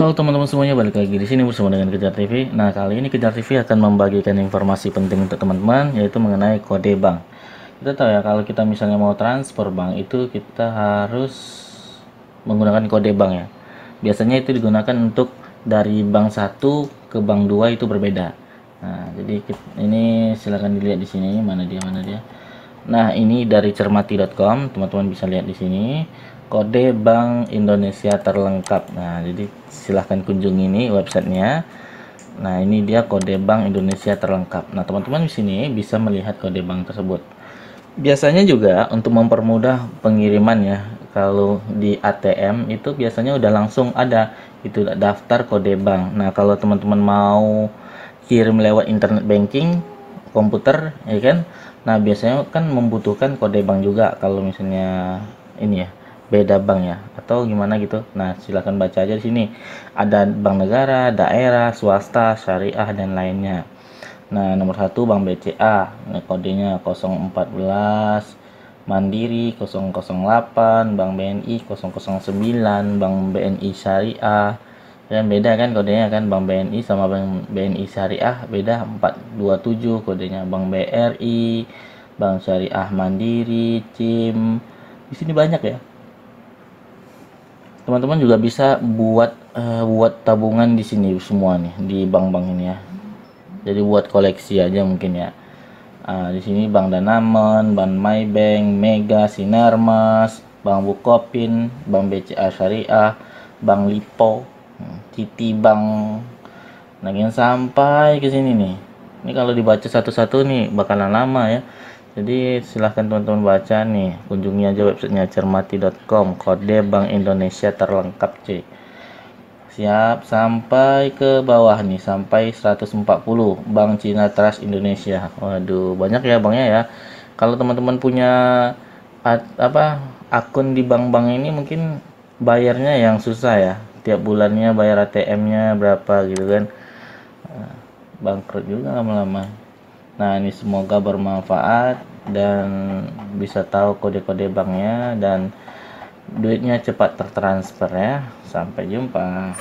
Halo teman-teman semuanya, balik lagi di sini bersama dengan Kejar TV. Nah, kali ini Kejar TV akan membagikan informasi penting untuk teman-teman yaitu mengenai kode bank. Kita tahu ya kalau kita misalnya mau transfer bank itu kita harus menggunakan kode bank ya. Biasanya itu digunakan untuk dari bank satu ke bank dua itu berbeda. Nah, jadi ini silahkan dilihat di sini mana dia mana dia. Nah, ini dari cermati.com, teman-teman bisa lihat di sini kode Bank Indonesia terlengkap. Nah, jadi silahkan kunjungi ini websitenya. Nah, ini dia kode Bank Indonesia terlengkap. Nah, teman-teman di sini bisa melihat kode bank tersebut. Biasanya juga untuk mempermudah pengiriman ya, kalau di ATM itu biasanya udah langsung ada itu daftar kode bank. Nah, kalau teman-teman mau kirim lewat internet banking komputer ya kan. Nah, biasanya kan membutuhkan kode bank juga kalau misalnya ini ya beda bank ya? Atau gimana gitu? Nah silahkan baca aja di sini. Ada bank negara daerah swasta syariah dan lainnya. Nah nomor satu bank BCA nah, kodenya 014 Mandiri 008 Bank BNI 009 Bank BNI Syariah. Dan beda kan kodenya kan? Bank BNI sama Bank BNI Syariah beda 427 kodenya Bank BRI Bank Syariah Mandiri CIM di sini banyak ya teman-teman juga bisa buat uh, buat tabungan di sini semua nih di bank-bank ini ya jadi buat koleksi aja mungkin ya uh, di sini Bank Danamon, Bank Maybank, Mega, Sinarmas, Bank Bukopin, Bank BCA Syariah, Bank Lipo, Citi Bank. Nah, sampai ke sini nih. Ini kalau dibaca satu-satu nih bakalan lama ya jadi silahkan teman-teman baca nih. Kunjungi aja websitenya cermati.com kode Bank Indonesia terlengkap C siap sampai ke bawah nih. Sampai 140 Bank Cina Trust Indonesia. Waduh banyak ya banknya ya. Kalau teman-teman punya apa akun di bank-bank ini mungkin bayarnya yang susah ya. Tiap bulannya bayar ATM-nya berapa gitu kan. Bangkrut juga lama-lama. Nah, ini semoga bermanfaat dan bisa tahu kode-kode banknya dan duitnya cepat tertransfer ya. Sampai jumpa.